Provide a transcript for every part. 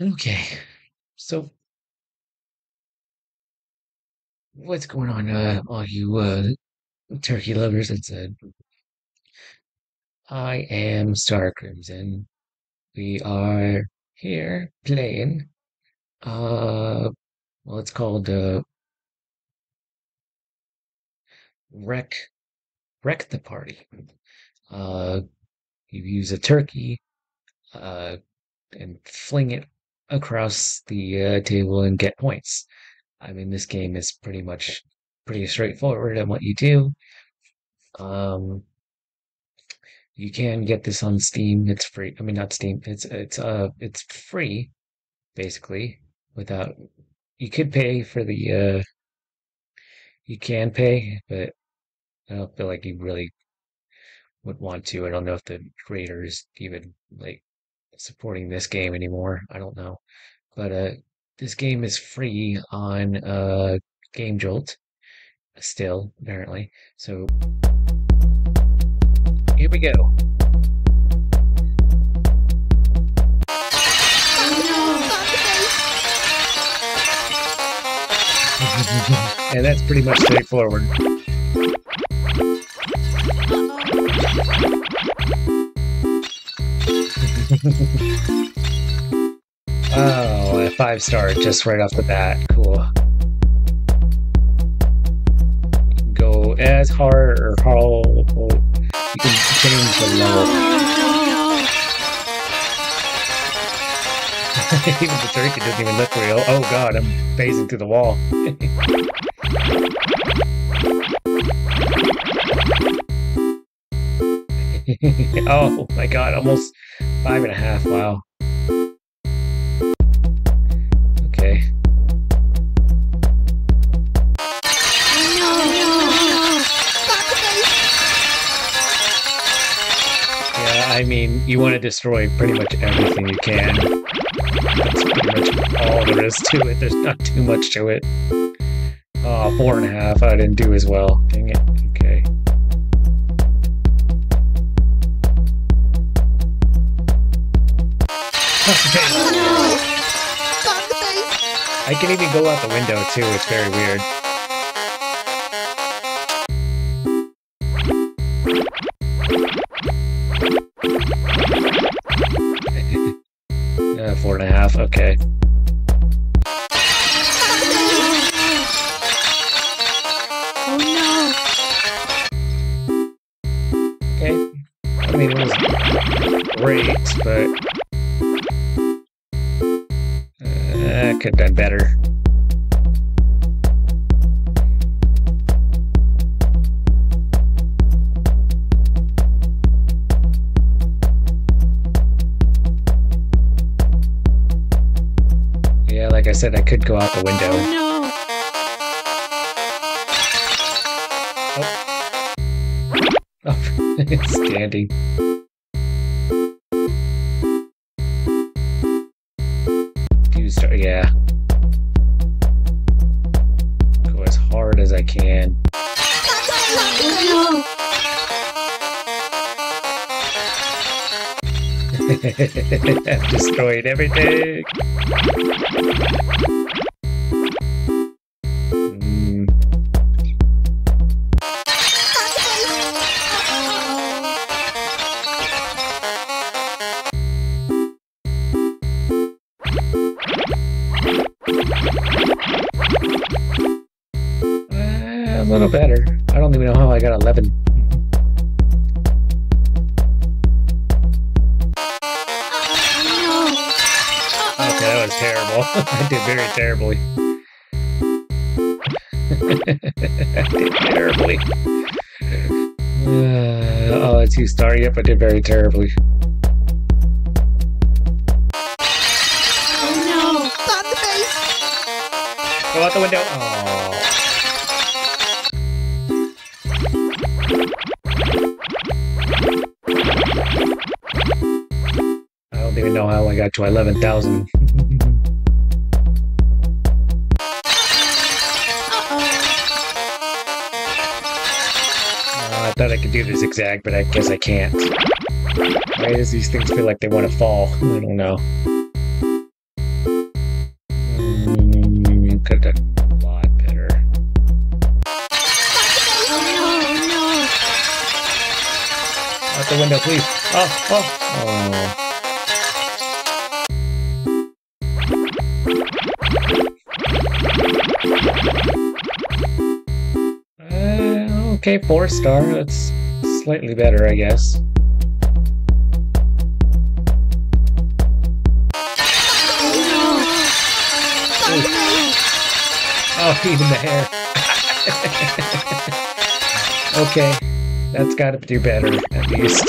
Okay. So what's going on, uh, all you uh turkey lovers? It's uh, I am Star Crimson. We are here playing. Uh, well, it's called uh, wreck wreck the party. Uh, you use a turkey, uh, and fling it across the uh, table and get points. I mean, this game is pretty much pretty straightforward on what you do. Um, you can get this on Steam. It's free. I mean, not Steam. It's it's uh it's free basically without. You could pay for the uh. You can pay, but I don't feel like you really would want to. I don't know if the creator is even like supporting this game anymore. I don't know. But uh this game is free on uh Game Jolt still, apparently. So here we go. and that's pretty much straightforward. Oh, a five star just right off the bat. Cool. Go as hard or how oh, you can change the level. even the turkey doesn't even look real. Oh god, I'm phasing through the wall. oh my god, almost five and a half. Wow. Okay. Yeah, I mean, you want to destroy pretty much everything you can. That's pretty much all there is to it. There's not too much to it. Oh, four and a half. I didn't do as well. Dang it. I can even go out the window too. It's very weird. uh, four and a half. Okay. Okay. I mean, it was great, but uh, could have done better. Yeah, like I said, I could go out the window. Oh, it's standing. I can. Destroyed everything. Terribly. Uh, oh, two star. Yep, I did very terribly. Go out the window. Oh. I don't even know how I got to 11,000. thought I could do the zigzag, but I guess I can't. Why does these things feel like they want to fall? I don't know. Mm, could have done a lot better. Oh, no. Out the window, please. Oh, oh, oh. Okay, four star. That's slightly better, I guess. Oh, even the hair. okay, that's got to do better, at least.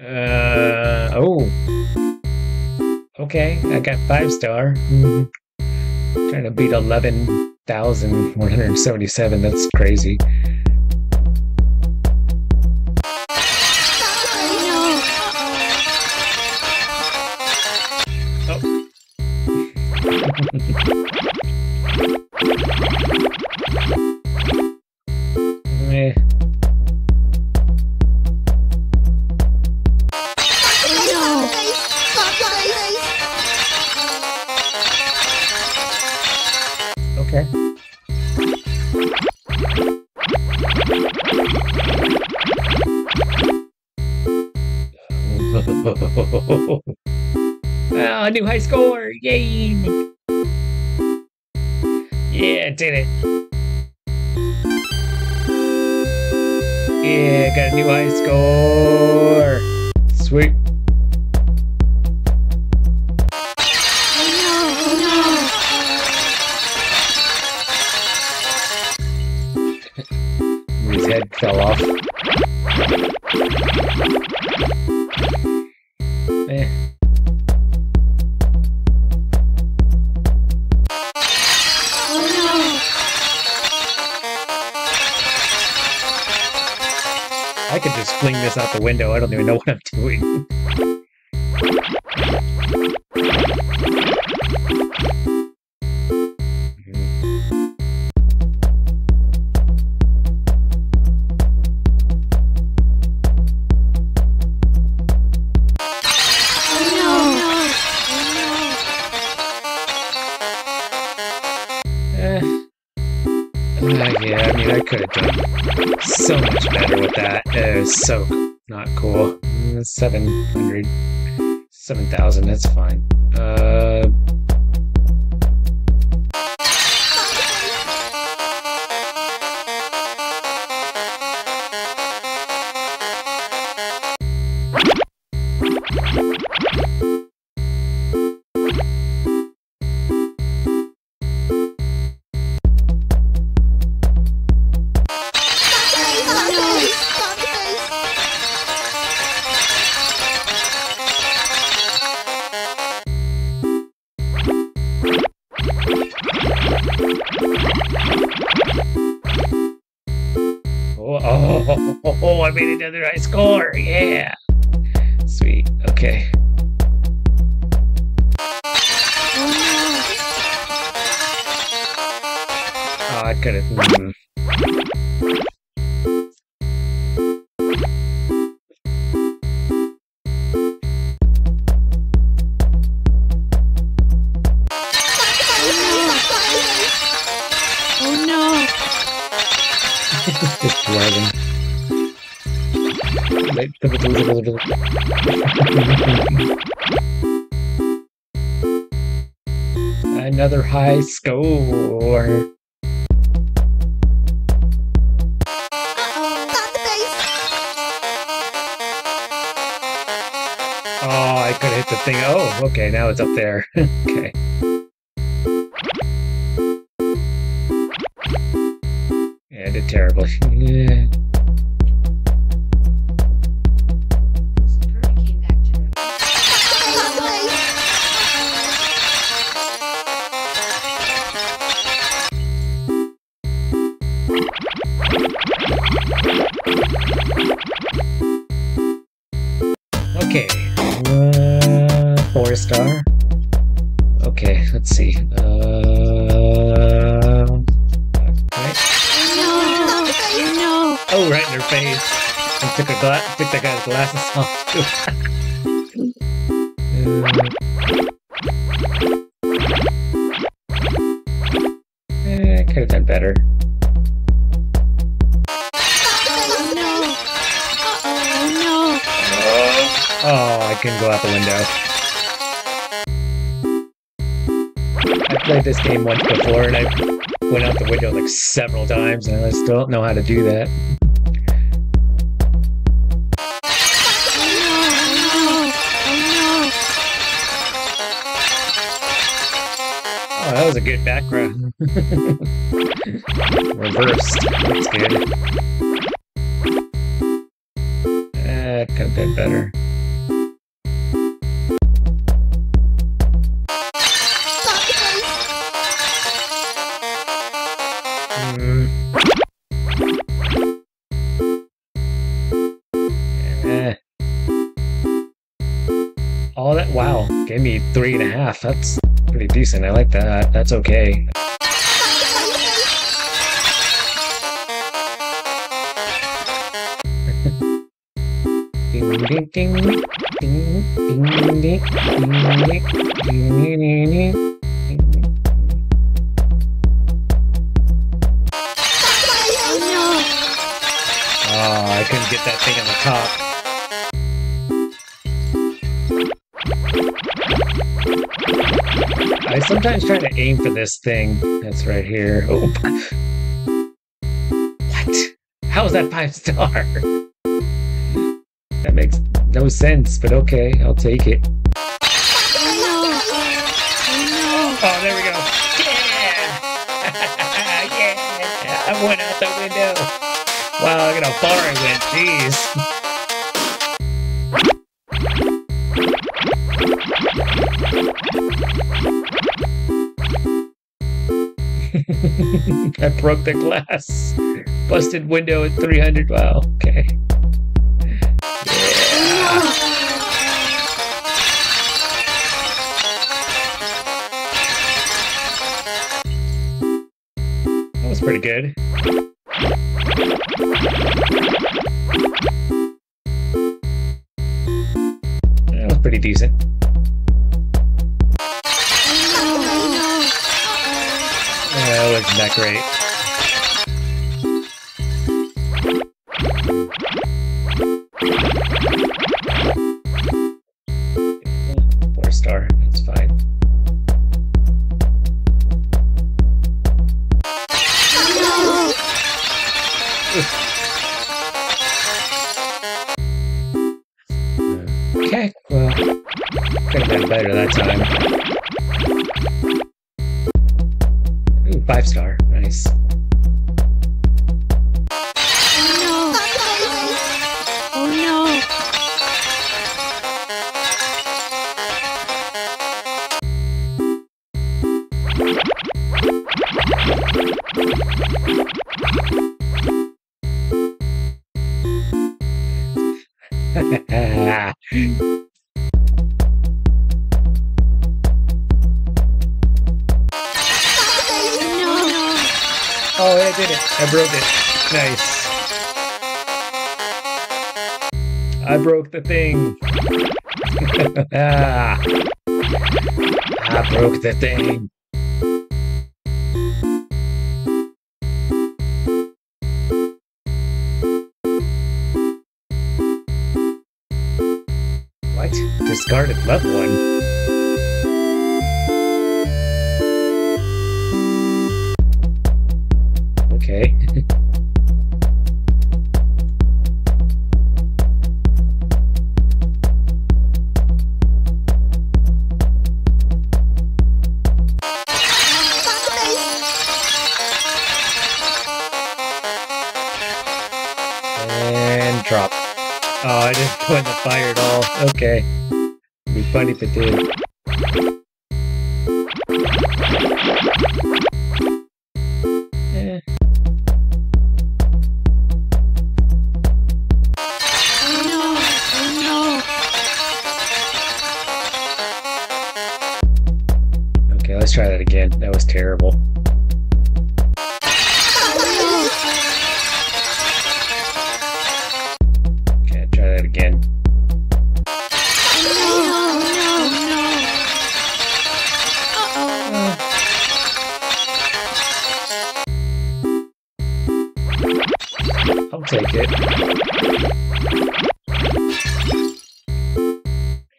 Uh, oh. Okay, I got five star. Mm, trying to beat 11,177, that's crazy. Eh. Ah, new high score! Yay! Yeah, did it. Yeah, got a new high score. Sweet. Window. I don't even know what I'm doing. Eh. Yeah, I mean, I could have done so much better with that. It was so not cool. Uh, 700, 7,000, that's fine. Uh, I made another high score. Yeah. Another high score. Oh, I could hit the thing. Oh, okay, now it's up there. okay. Yeah, I did terribly. Okay. Uh, four star. Okay, let's see. Uh, right. No! Oh, right in her face. And took a gla- took that guy's glasses off too. uh, eh, could have done better. Out the window. I played this game once before and I went out the window like several times and I still don't know how to do that. Oh, that was a good background. Reversed. That's good. Eh, that could have been better. Me three and a half. That's pretty decent. I like that. That's okay. Ding ding ding ding ding ding ding ding ding. Oh! Oh, I couldn't get that thing on the top. Sometimes try to aim for this thing that's right here. Oh. What? How is that five star? That makes no sense, but okay, I'll take it. Oh, there we go. Yeah! yeah! I went out the window. Wow, look at how far I went. Jeez. I broke the glass. Busted window at 300. Wow, okay. That was pretty good. That was pretty decent. Isn't that great? Oh, I did it. I broke it. Nice. I broke the thing. I broke the thing. What? Discarded left one. And drop. Oh, I didn't go in the fire at all. Okay. It'd be funny if it did. I'll take it.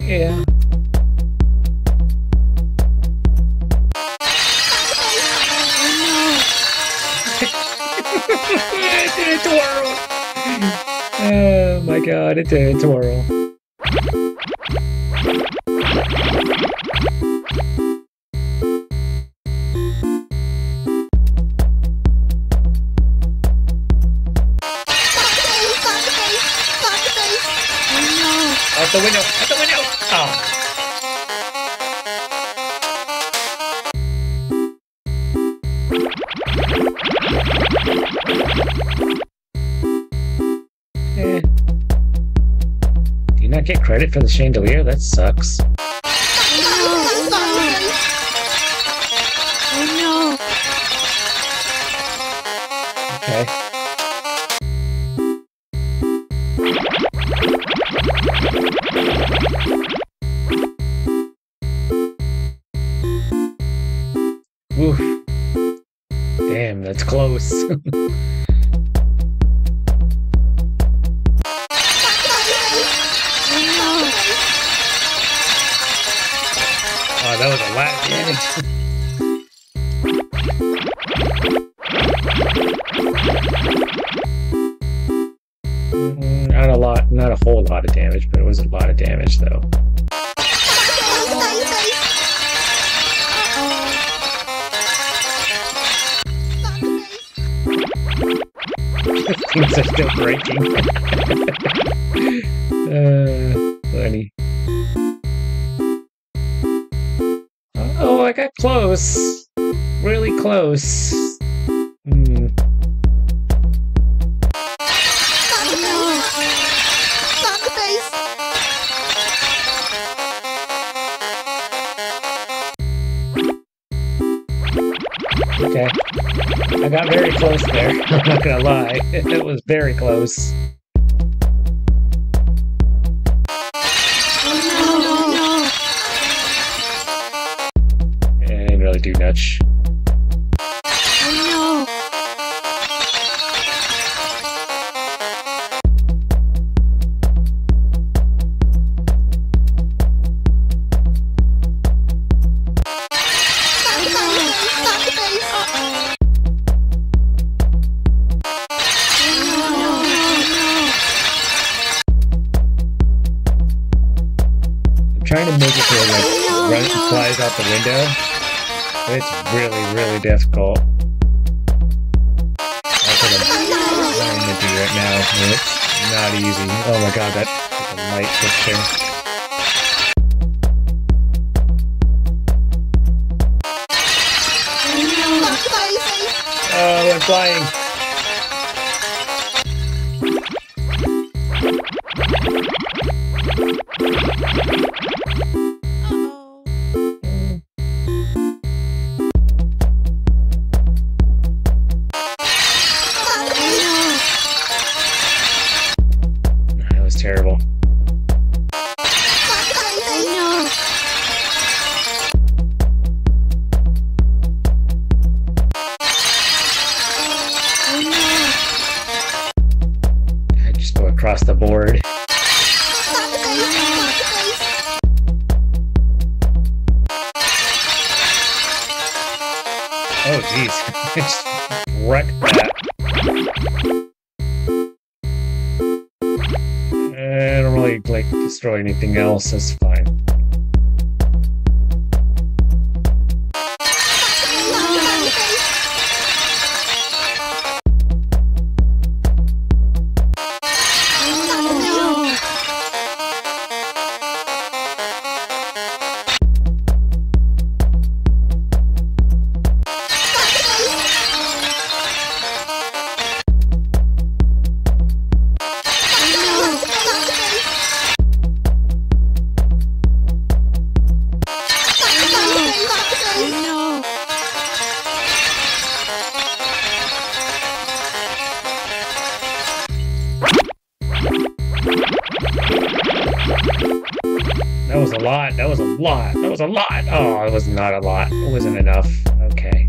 Yeah. it did a twirl. Oh my god, it did a twirl. Do you not get credit for the chandelier? That sucks. Not a lot, not a whole lot of damage, but it was a lot of damage though. Things are still breaking. uh, funny. Oh, I got close. Really close. Got very close there. I'm not gonna lie. It was very close. Didn't really do much. Light fixture. Oh, I'm flying. Jeez. Wrecked that. I don't really, like, destroy anything else. That's fine. lot. That was a lot. Oh, it was not a lot. It wasn't enough. Okay.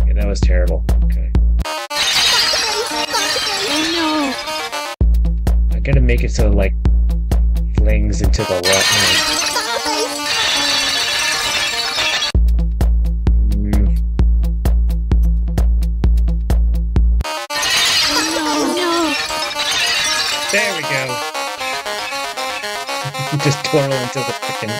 okay that was terrible. Okay. Oh, I gotta make it so, like, there we go. Just twirl into the freaking.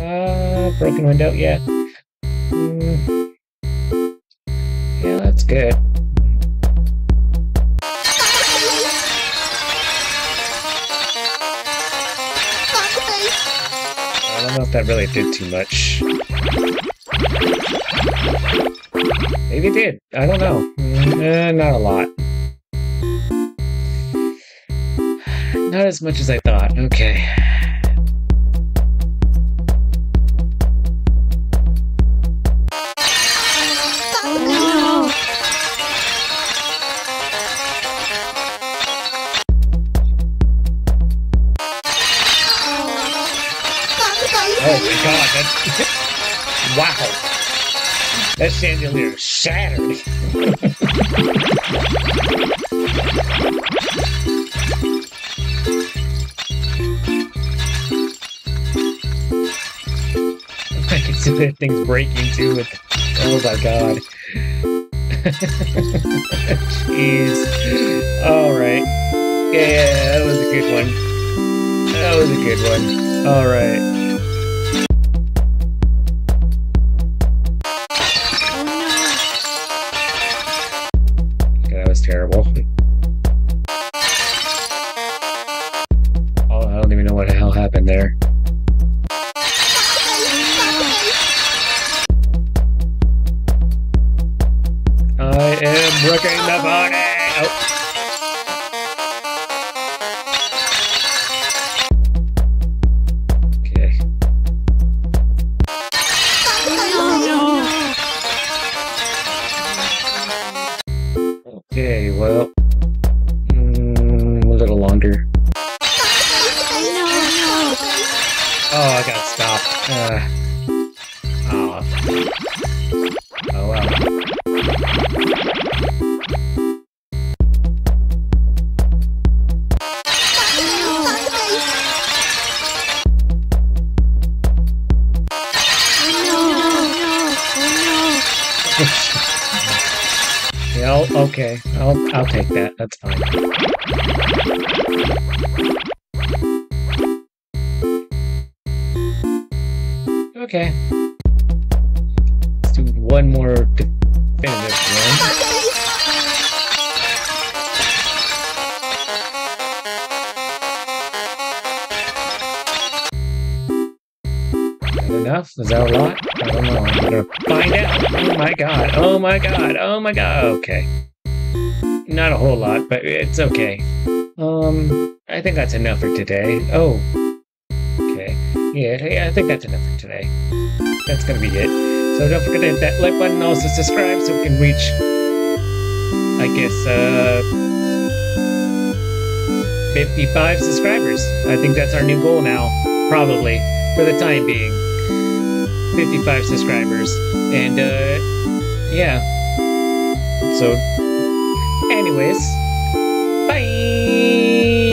Uh, broken window, yeah. Mm. Yeah, that's good. I don't know if that really did too much. Maybe it did. I don't know. Mm, eh, not a lot. Not as much as I thought. Okay. That chandelier shattered. I can see that thing's breaking too. With, oh my god. Jeez. Alright. Yeah, that was a good one. That was a good one. Alright. Terrible. Okay. I'll I'll take that. That's fine. Okay. Let's do one more definitive. That enough? Is that a lot? I don't know. I'm gonna find out. Oh my god. Oh my god. Oh my god. Okay. Not a whole lot, but it's okay. Um, I think that's enough for today. Oh. Okay. Yeah, yeah, I think that's enough for today. That's gonna be it. So don't forget to hit that like button, also subscribe so we can reach, I guess, uh, 55 subscribers. I think that's our new goal now, probably, for the time being. 55 subscribers. And, uh, yeah. So, anyways, bye!